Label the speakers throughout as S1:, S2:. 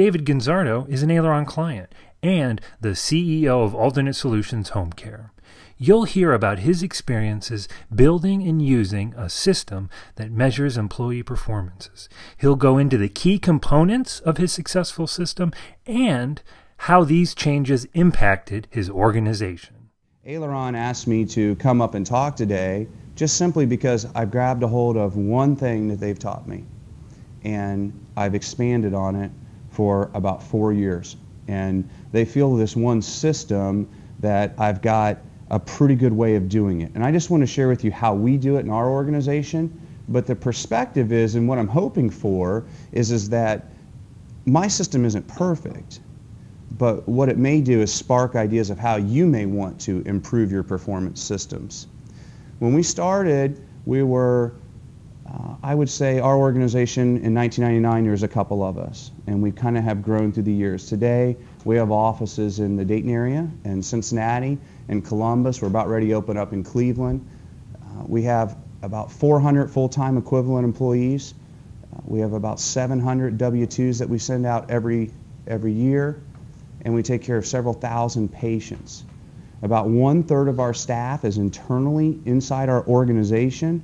S1: David Ganzsarto is an Aileron client and the CEO of Alternate Solutions Home Care. You'll hear about his experiences building and using a system that measures employee performances. He'll go into the key components of his successful system and how these changes impacted his organization.
S2: Aileron asked me to come up and talk today just simply because I've grabbed a hold of one thing that they've taught me and I've expanded on it for about four years. And they feel this one system that I've got a pretty good way of doing it. And I just want to share with you how we do it in our organization. But the perspective is, and what I'm hoping for, is, is that my system isn't perfect. But what it may do is spark ideas of how you may want to improve your performance systems. When we started, we were uh, I would say our organization in 1999, there was a couple of us, and we kind of have grown through the years. Today, we have offices in the Dayton area, and Cincinnati, and Columbus. We're about ready to open up in Cleveland. Uh, we have about 400 full-time equivalent employees. Uh, we have about 700 W-2s that we send out every, every year, and we take care of several thousand patients. About one-third of our staff is internally inside our organization,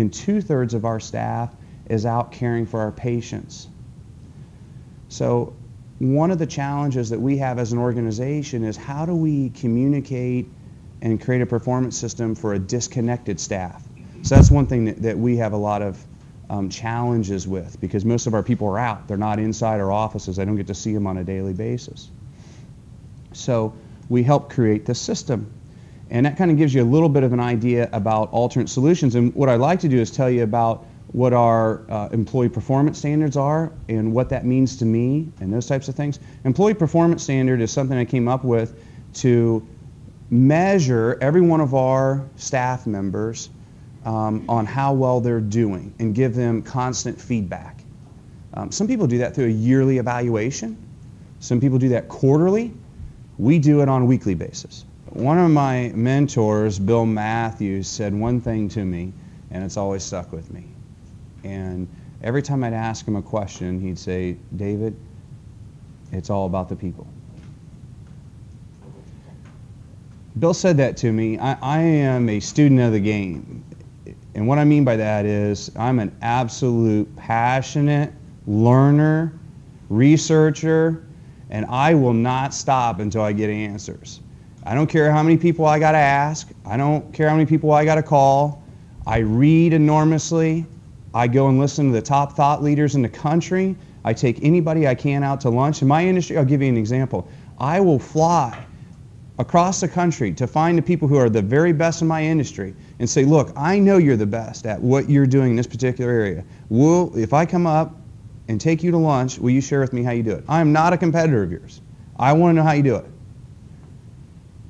S2: and two thirds of our staff is out caring for our patients. So, one of the challenges that we have as an organization is how do we communicate and create a performance system for a disconnected staff? So, that's one thing that, that we have a lot of um, challenges with because most of our people are out. They're not inside our offices, I don't get to see them on a daily basis. So, we help create this system. And that kind of gives you a little bit of an idea about alternate solutions. And what I'd like to do is tell you about what our uh, employee performance standards are and what that means to me and those types of things. Employee performance standard is something I came up with to measure every one of our staff members um, on how well they're doing and give them constant feedback. Um, some people do that through a yearly evaluation. Some people do that quarterly. We do it on a weekly basis. One of my mentors, Bill Matthews, said one thing to me, and it's always stuck with me. And every time I'd ask him a question, he'd say, David, it's all about the people. Bill said that to me. I, I, am a student of the game. And what I mean by that is I'm an absolute passionate learner, researcher, and I will not stop until I get answers. I don't care how many people I got to ask. I don't care how many people I got to call. I read enormously. I go and listen to the top thought leaders in the country. I take anybody I can out to lunch. In my industry, I'll give you an example. I will fly across the country to find the people who are the very best in my industry and say, look, I know you're the best at what you're doing in this particular area. Will, if I come up and take you to lunch, will you share with me how you do it? I am not a competitor of yours. I want to know how you do it.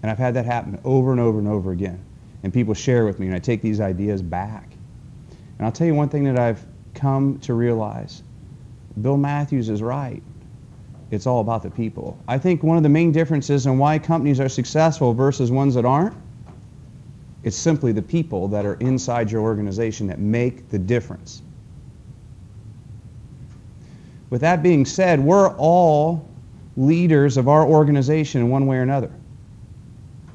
S2: And I've had that happen over and over and over again. And people share with me, and I take these ideas back. And I'll tell you one thing that I've come to realize Bill Matthews is right. It's all about the people. I think one of the main differences in why companies are successful versus ones that aren't, it's simply the people that are inside your organization that make the difference. With that being said, we're all leaders of our organization in one way or another.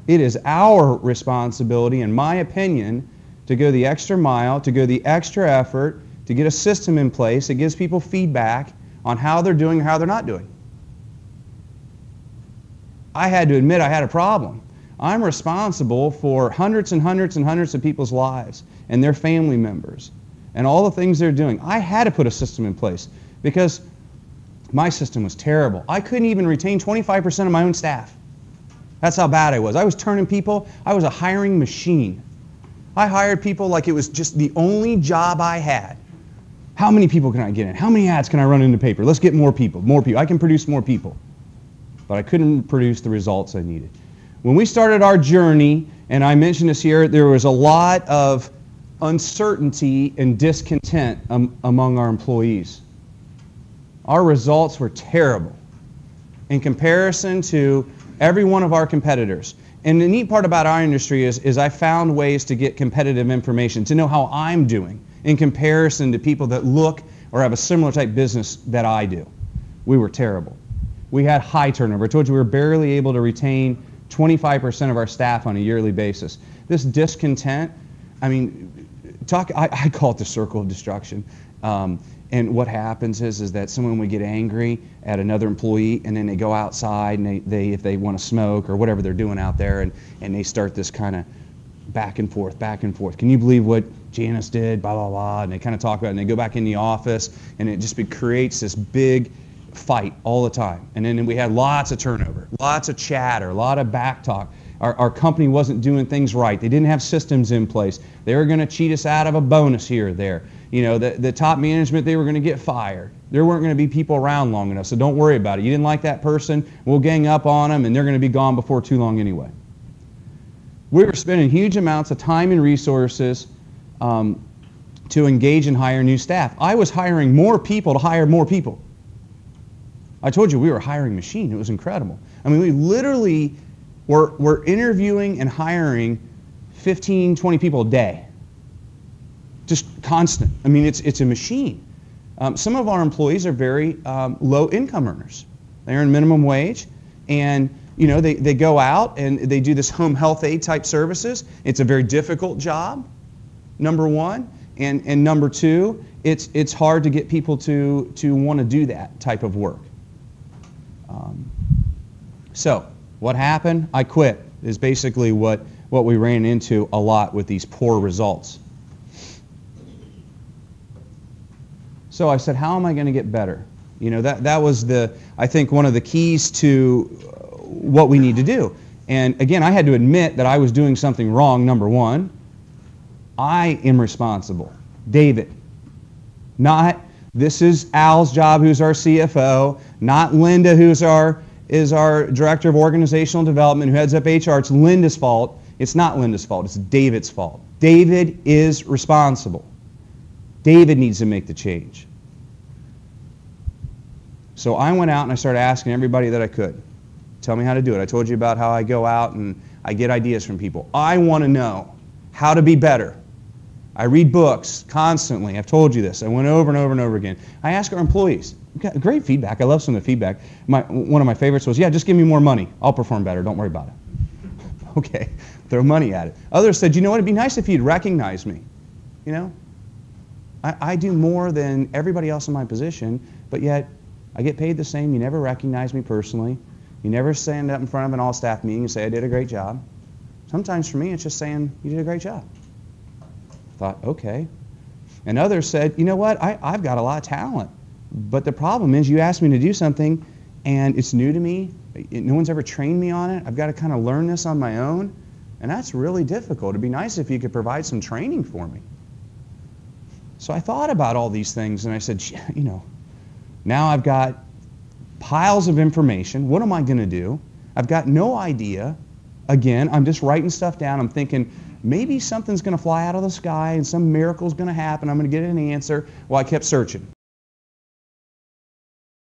S2: It is our responsibility, in my opinion, to go the extra mile, to go the extra effort, to get a system in place that gives people feedback on how they're doing or how they're not doing. I had to admit I had a problem. I'm responsible for hundreds and hundreds and hundreds of people's lives and their family members and all the things they're doing. I had to put a system in place because my system was terrible. I couldn't even retain 25% of my own staff. That's how bad I was. I was turning people, I was a hiring machine. I hired people like it was just the only job I had. How many people can I get in? How many ads can I run in the paper? Let's get more people, more people. I can produce more people. But I couldn't produce the results I needed. When we started our journey, and I mentioned this here, there was a lot of uncertainty and discontent um, among our employees. Our results were terrible in comparison to every one of our competitors. And the neat part about our industry is, is I found ways to get competitive information, to know how I'm doing in comparison to people that look or have a similar type business that I do. we were terrible. We had high turnover. I told you we were barely able to retain 25% of our staff on a yearly basis. This discontent, I mean, talk. I, I call it the circle of destruction. Um, and what happens is, is that someone would get angry at another employee, and then they go outside and they, they if they want to smoke or whatever they're doing out there, and, and they start this kind of back and forth, back and forth. Can you believe what Janice did? Blah blah blah. And they kind of talk about it, and they go back in the office, and it just creates this big fight all the time. And then we had lots of turnover, lots of chatter, a lot of back talk. Our, our company wasn't doing things right. They didn't have systems in place. They were going to cheat us out of a bonus here or there. You know, the, the top management, they were going to get fired. There weren't going to be people around long enough, so don't worry about it. You didn't like that person, we'll gang up on them, and they're going to be gone before too long anyway. We were spending huge amounts of time and resources um, to engage and hire new staff. I was hiring more people to hire more people. I told you we were a hiring machine. It was incredible. I mean, we literally were, were interviewing and hiring 15, 20 people a day. Just constant. I mean, it's, it's a machine. Um, some of our employees are very um, low income earners. They earn minimum wage and you know, they, they go out and they do this home health aid type services. It's a very difficult job, number one. And, and number two, it's, it's hard to get people to, to want to do that type of work. Um, so, what happened? I quit, is basically what, what we ran into a lot with these poor results. So I said, how am I going to get better? You know, that, that was the, I think, one of the keys to what we need to do. And again, I had to admit that I was doing something wrong, number one. I am responsible. David. Not this is Al's job, who's our CFO, not Linda, who's our is our director of organizational development, who heads up HR. It's Linda's fault. It's not Linda's fault. It's David's fault. David is responsible. David needs to make the change. So I went out and I started asking everybody that I could. Tell me how to do it. I told you about how I go out and I get ideas from people. I want to know how to be better. I read books constantly. I've told you this. I went over and over and over again. I ask our employees. Great feedback. I love some of the feedback. My, one of my favorites was, yeah, just give me more money. I'll perform better. Don't worry about it. okay, throw money at it. Others said, you know what, it'd be nice if you'd recognize me. You know, I, I do more than everybody else in my position, but yet I get paid the same. You never recognize me personally. You never stand up in front of an all-staff meeting and say, I did a great job. Sometimes for me, it's just saying, you did a great job. Thought, okay. And others said, you know what, I, I've got a lot of talent. But the problem is, you asked me to do something and it's new to me. No one's ever trained me on it. I've got to kind of learn this on my own. And that's really difficult. It'd be nice if you could provide some training for me. So I thought about all these things and I said, you know, now I've got piles of information. What am I going to do? I've got no idea. Again, I'm just writing stuff down. I'm thinking, maybe something's going to fly out of the sky and some miracle is going to happen. I'm going to get an answer. Well, I kept searching.